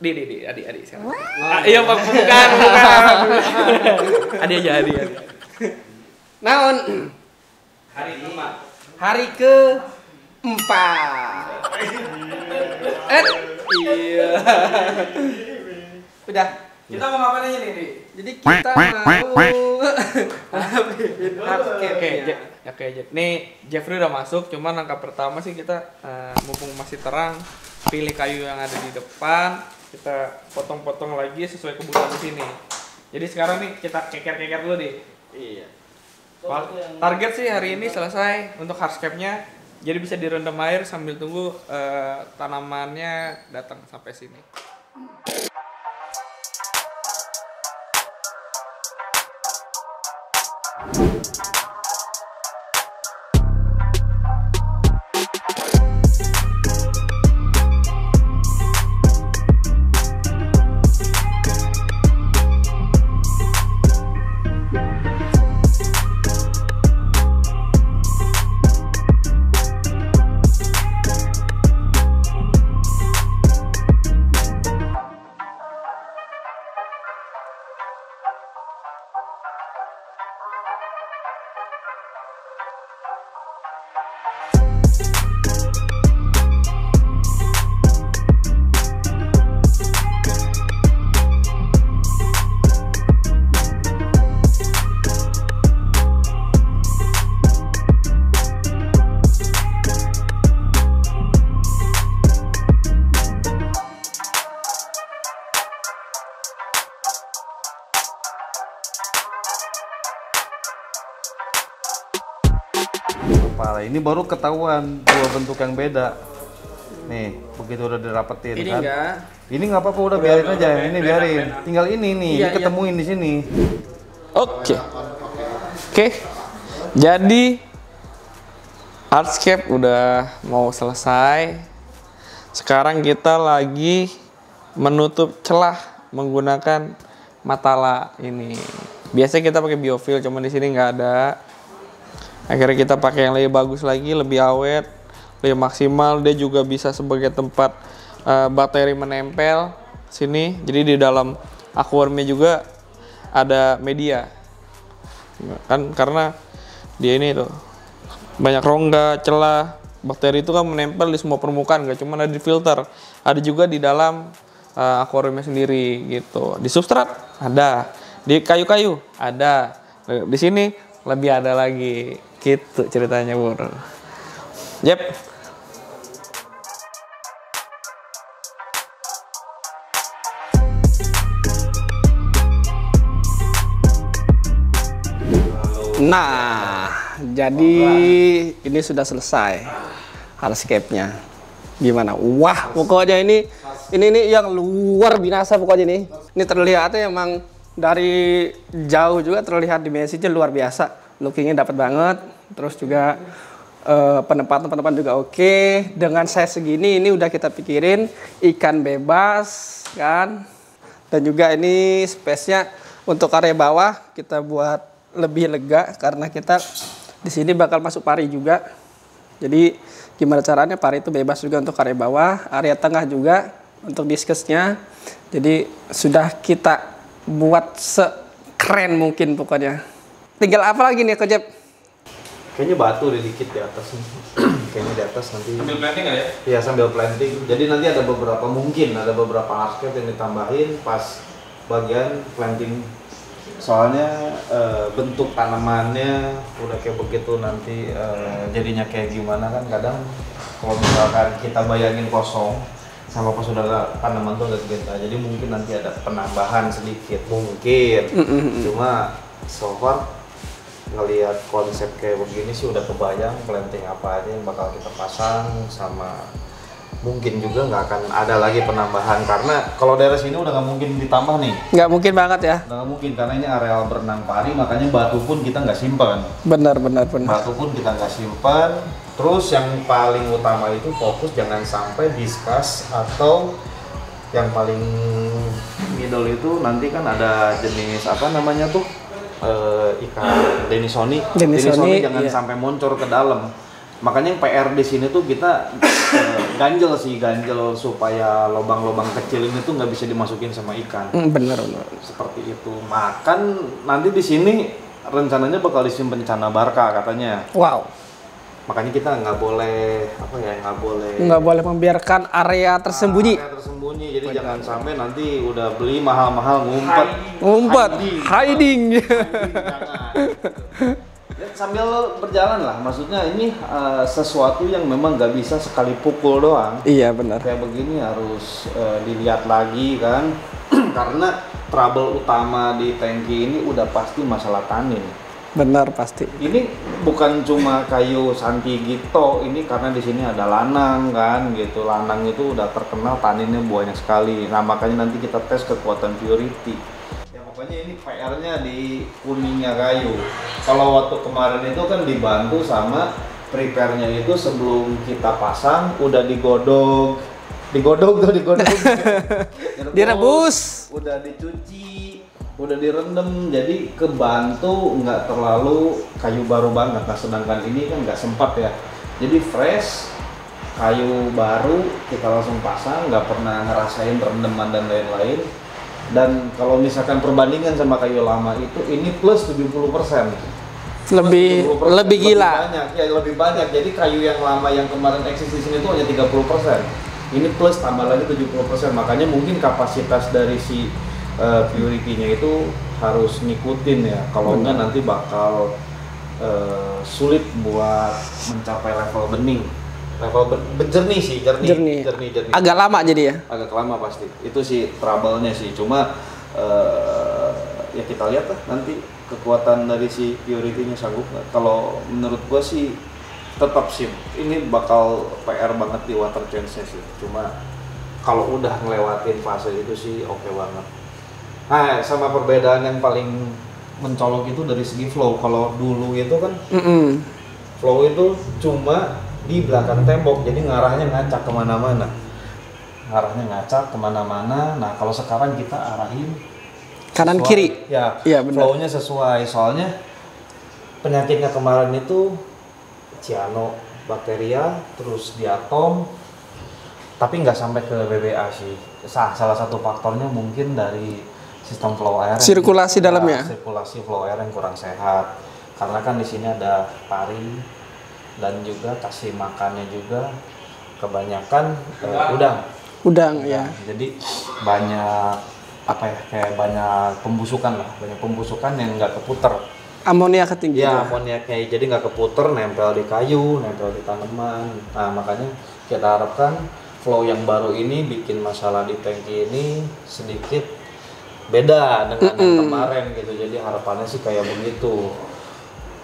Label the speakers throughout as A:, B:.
A: di, di, di, adik, adik sekarang. Ah, iya, Pak, bukan, bukan. adik aja, adik, adik.
B: Naon?
A: Hari Mak.
B: Hari ke empat. Eh, iya. Udah.
A: Kita mau ngapain aja nih, Di?
B: Jadi kita mau
A: Oke, oke, oke, nih Jeffrey udah masuk, cuman langkah pertama sih kita eh, mumpung masih terang, pilih kayu yang ada di depan, kita potong-potong lagi sesuai kebutuhan di sini. Jadi sekarang nih kita keker-keker dulu deh.
B: Iya.
A: Target sih hari ini selesai untuk hardscape-nya. Jadi bisa direndam air sambil tunggu eh, tanamannya datang sampai sini.
C: Ini baru ketahuan dua bentuk yang beda. Nih, begitu udah dirapetin
B: Ini
C: kan.
B: enggak.
C: Ini nggak apa-apa udah biarin aja. Ini biarin. Tinggal ini nih,
B: Iya,
C: ini ketemuin di sini.
A: Oke. Oke. Jadi hardscape udah mau selesai. Sekarang kita lagi menutup celah menggunakan matala ini. Biasanya kita pakai biofil, cuman di sini nggak ada. Akhirnya kita pakai yang lebih bagus lagi, lebih awet, lebih maksimal. Dia juga bisa sebagai tempat eh, bakteri menempel sini. Jadi di dalam akuariumnya juga ada media. Kan karena dia ini tuh banyak rongga celah bakteri itu kan menempel di semua permukaan gak cuma ada di filter. Ada juga di dalam uh, akuariumnya sendiri gitu. Di substrat ada di kayu-kayu ada. Di sini lebih ada lagi gitu ceritanya bro Yep.
B: Nah, jadi ini sudah selesai hardscape-nya. Gimana? Wah, pokoknya ini ini ini yang luar binasa pokoknya ini. Ini terlihatnya emang dari jauh juga terlihat dimensinya luar biasa. Lookingnya dapat banget. Terus juga eh, penempatan-penempatan juga oke. Dengan size segini ini udah kita pikirin ikan bebas kan. Dan juga ini space-nya untuk area bawah kita buat lebih lega karena kita di sini bakal masuk pari juga. Jadi gimana caranya pari itu bebas juga untuk area bawah, area tengah juga untuk diskusnya. Jadi sudah kita buat sekeren mungkin pokoknya. Tinggal apa lagi nih Kojep?
C: Kayaknya batu deh dikit di atas nih. Kayaknya di atas nanti.
A: Ambil planting nggak ya?
C: Iya sambil planting. Jadi nanti ada beberapa mungkin ada beberapa hardscape yang ditambahin pas bagian planting. Soalnya eh, bentuk tanamannya udah kayak begitu nanti eh, jadinya kayak gimana kan kadang kalau misalkan kita bayangin kosong sama pas sudah tanaman tuh agak beda. Jadi mungkin nanti ada penambahan sedikit mungkin. Cuma so far ngelihat konsep kayak begini sih udah kebayang planting apa aja yang bakal kita pasang sama mungkin juga nggak akan ada lagi penambahan karena kalau daerah sini udah nggak mungkin ditambah nih
B: Nggak mungkin banget ya.
C: nggak mungkin karena ini areal berenang pari makanya batu pun kita nggak simpan
B: Benar benar benar.
C: batu pun kita nggak simpan terus yang paling utama itu fokus jangan sampai discuss atau yang paling middle itu nanti kan ada jenis apa namanya tuh eh, ikan denisoni
B: Denisoni,
C: jangan
B: iya.
C: sampai moncor ke dalam Makanya yang PR di sini tuh kita eh, ganjel sih, ganjel supaya lubang-lubang kecil ini tuh nggak bisa dimasukin sama ikan.
B: Hmm, bener bener.
C: Seperti itu. Makan nanti di sini rencananya bakal disimpan cana barca katanya.
B: Wow.
C: Makanya kita nggak boleh apa ya nggak boleh
B: Nggak boleh membiarkan area tersembunyi.
C: area tersembunyi. Jadi jangan sampai nanti udah beli mahal-mahal ngumpet.
B: Ngumpet,
C: Hiding.
B: hiding.
C: Jangan. Ya, sambil berjalan lah, maksudnya ini eh, sesuatu yang memang nggak bisa sekali pukul doang.
B: iya benar.
C: Kayak begini harus eh, dilihat lagi kan, karena trouble utama di tangki ini udah pasti masalah tanin.
B: Benar pasti.
C: Ini bukan cuma kayu santi gitu, ini karena di sini ada lanang kan, gitu. Lanang itu udah terkenal taninnya banyak sekali. Nah makanya nanti kita tes kekuatan purity. Ya pokoknya ini PR-nya di kuningnya kayu. Kalau waktu kemarin itu kan dibantu sama prepare-nya itu sebelum kita pasang udah digodok, digodok tuh digodok.
B: Direbus.
C: udah dicuci, udah direndam, jadi kebantu nggak terlalu kayu baru banget. Nah sedangkan ini kan nggak sempat ya, jadi fresh kayu baru kita langsung pasang, nggak pernah ngerasain rendeman dan lain-lain. Dan kalau misalkan perbandingan sama kayu lama itu ini plus 70
B: Lebih lebih gila.
C: banyak ya lebih banyak jadi kayu yang lama yang kemarin eksis di sini tuh hanya 30 ini plus tambah lagi 70 makanya mungkin kapasitas dari si uh, purity-nya itu harus ngikutin ya. Kalau enggak nanti bakal uh, sulit buat mencapai level bening. Level ben- jernih sih jernih
B: Jernih.
C: jernih, jernih.
B: Agak lama jadi ya.
C: agak lama pasti. Itu sih trouble-nya sih. Cuma eh, ya kita lihat lah nanti kekuatan dari si purity-nya sanggup nggak. Kalau menurut gua sih tetap sih. Ini bakal PR banget di water change-nya sih. Cuma kalau udah ngelewatin fase itu sih oke banget nah sama perbedaan yang paling mencolok itu dari segi flow kalau dulu itu kan
B: Mm-mm.
C: flow itu cuma di belakang tembok jadi ngarahnya ngacak ke mana-mana ngarahnya ngacak ke mana-mana nah kalau sekarang kita arahin
B: Kanan
C: sesuai-
B: kiri.
C: ya
B: benar.
C: flownya sesuai soalnya penyakitnya kemarin itu ciano bakteria terus diatom tapi nggak sampai ke BBA sih Sa- salah satu faktornya mungkin dari sistem flow air yang-
B: Sirkulasi
C: Ya,
B: dalamnya.
C: sirkulasi flow air yang kurang sehat. Karena kan di sini ada pari dan juga kasih makannya juga kebanyakan eh, udang.
B: Udang. Ya.
C: jadi banyak apa ya kayak banyak pembusukan lah. Banyak pembusukan yang nggak keputer.
B: Amonia ketinggian.
C: ya amoniaknya jadi nggak keputer nempel di kayu nempel di tanaman. Nah makanya kita harapkan flow yang baru ini bikin masalah di tangki ini sedikit beda dengan yang kemarin gitu. Jadi harapannya sih kayak begitu.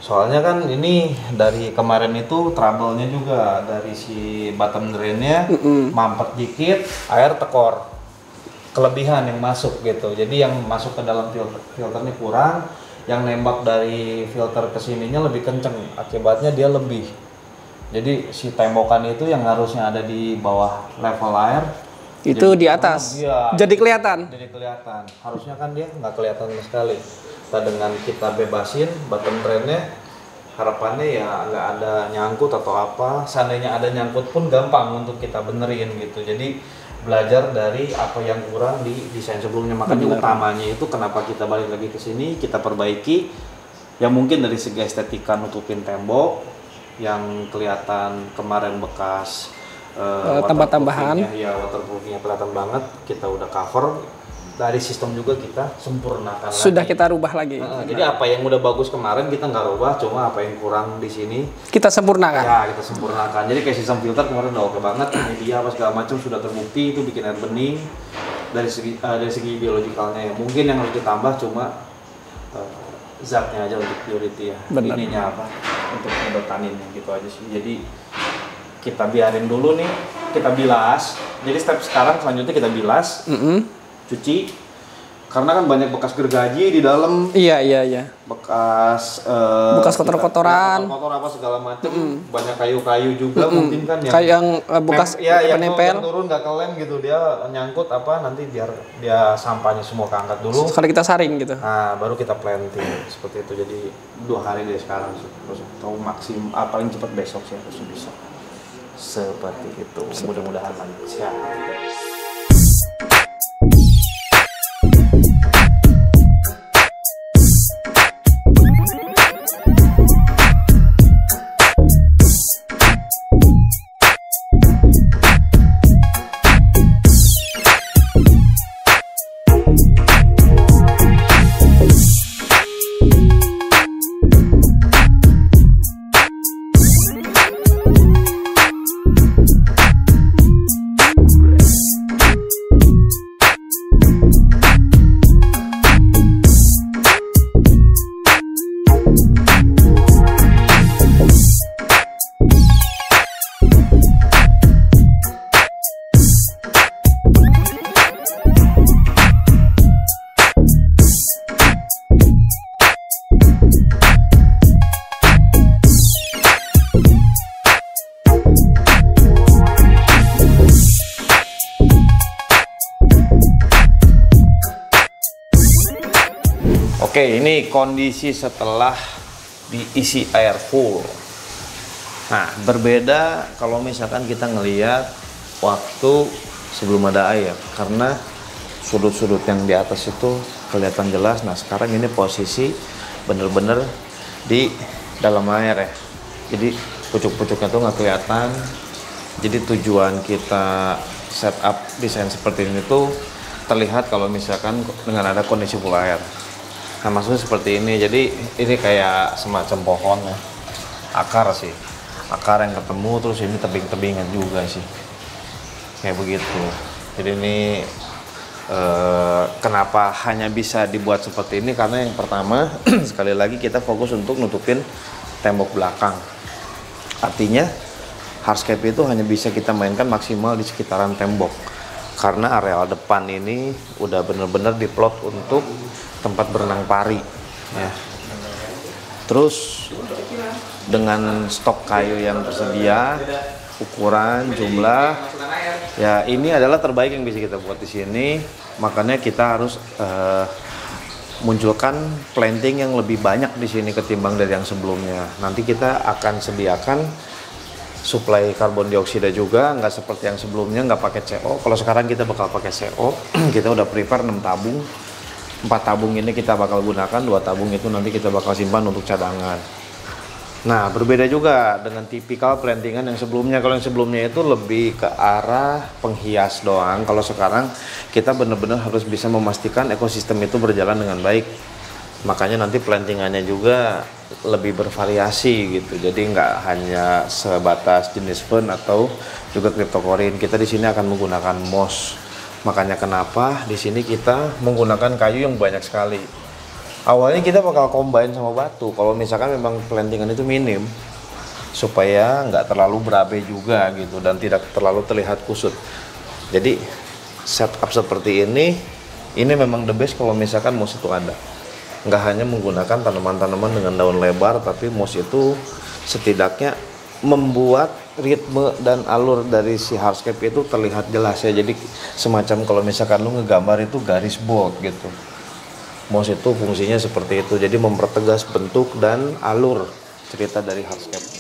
C: Soalnya kan ini dari kemarin itu trouble-nya juga. Dari si bottom drain-nya mampet dikit air tekor. Kelebihan yang masuk gitu. Jadi yang masuk ke dalam filter filternya kurang yang nembak dari filter ke sininya lebih kenceng. Akibatnya dia lebih. Jadi si tembokan itu yang harusnya ada di bawah level air
B: Itu
C: jadi-
B: di atas.
C: Iya,
B: Jadi kelihatan.
C: jadi kelihatan. Harusnya kan dia nggak kelihatan sama sekali. Nah dengan kita bebasin bottom drainnya harapannya ya nggak ada nyangkut atau apa. Seandainya ada nyangkut pun gampang untuk kita benerin gitu. Jadi belajar dari apa yang kurang di desain sebelumnya. Makanya utamanya itu kenapa kita balik lagi ke sini kita perbaiki. Yang mungkin dari segi estetika nutupin tembok yang kelihatan kemarin bekas
B: Eh, tambah-tambahan.
C: ya waterproofingnya kelihatan banget kita udah cover dari sistem juga kita sempurnakan
B: Sudah
C: lagi.
B: kita rubah lagi.
C: Heeh, jadi apa yang udah bagus kemarin kita nggak rubah cuma apa yang kurang di sini
B: Kita sempurnakan.
C: ya kita sempurnakan jadi kayak sistem filter kemarin udah oke banget media apa segala macam sudah terbukti itu bikin air bening dari segi eh, dari segi biologikalnya ya mungkin yang harus ditambah cuma zatnya aja untuk purity ya
B: Benar.
C: ininya apa untuk ngedotaninnya gitu aja sih jadi kita biarin dulu nih kita bilas. Jadi step sekarang selanjutnya kita bilas
B: Mm-mm.
C: cuci. Karena kan banyak bekas gergaji di dalam.
B: Iya iya iya.
C: bekas eh,
B: Bekas
C: kita-
B: kotor-kotoran.
C: ya, kotor apa segala macam banyak kayu-kayu juga mungkin kan yang
B: Kayak yang eh, bekas
C: ya, yang
B: penempel.
C: yang turun nggak kelem gitu. Dia nyangkut apa nanti biar dia sampahnya semua keangkat dulu.
B: Sekali kita saring gitu.
C: nah baru kita planting. Seperti itu. Jadi dua hari dari sekarang. Terus atau maksim ah, paling cepat besok sih harus bisa seperti itu. Mudah-mudahan lancar Oke, ini kondisi setelah diisi air full. Nah, berbeda kalau misalkan kita ngelihat waktu sebelum ada air, karena sudut-sudut yang di atas itu kelihatan jelas. Nah, sekarang ini posisi bener-bener di dalam air ya. Jadi pucuk-pucuknya tuh nggak kelihatan. Jadi tujuan kita setup desain seperti ini tuh terlihat kalau misalkan dengan ada kondisi full air. Nah maksudnya seperti ini, jadi ini kayak semacam pohon ya, akar sih, akar yang ketemu terus ini tebing-tebingan juga sih, kayak begitu. Jadi ini eh, kenapa hanya bisa dibuat seperti ini? Karena yang pertama sekali lagi kita fokus untuk nutupin tembok belakang. Artinya hardscape itu hanya bisa kita mainkan maksimal di sekitaran tembok. Karena areal depan ini udah bener-bener diplot untuk tempat berenang pari ya. Terus dengan stok kayu yang tersedia, ukuran, jumlah, ya ini adalah terbaik yang bisa kita buat di sini. Makanya kita harus eh, munculkan planting yang lebih banyak di sini ketimbang dari yang sebelumnya. Nanti kita akan sediakan suplai karbon dioksida juga nggak seperti yang sebelumnya nggak pakai CO kalau sekarang kita bakal pakai CO kita udah prepare 6 tabung empat tabung ini kita bakal gunakan dua tabung itu nanti kita bakal simpan untuk cadangan. Nah berbeda juga dengan tipikal plantingan yang sebelumnya. Kalau yang sebelumnya itu lebih ke arah penghias doang. Kalau sekarang kita benar-benar harus bisa memastikan ekosistem itu berjalan dengan baik. Makanya nanti plantingannya juga lebih bervariasi gitu. Jadi nggak hanya sebatas jenis fern atau juga cryptocurrin kita di sini akan menggunakan moss makanya kenapa di sini kita menggunakan kayu yang banyak sekali? Awalnya kita bakal combine sama batu. Kalau misalkan memang plantingan itu minim supaya nggak terlalu berabe juga gitu dan tidak terlalu terlihat kusut. Jadi setup seperti ini ini memang the best kalau misalkan moss itu ada. Nggak hanya menggunakan tanaman-tanaman dengan daun lebar tapi moss itu setidaknya membuat ritme dan alur dari si hardscape itu terlihat jelas ya. Jadi semacam kalau misalkan lu ngegambar itu garis bold gitu. Moss itu fungsinya seperti itu. Jadi mempertegas bentuk dan alur cerita dari hardscape-nya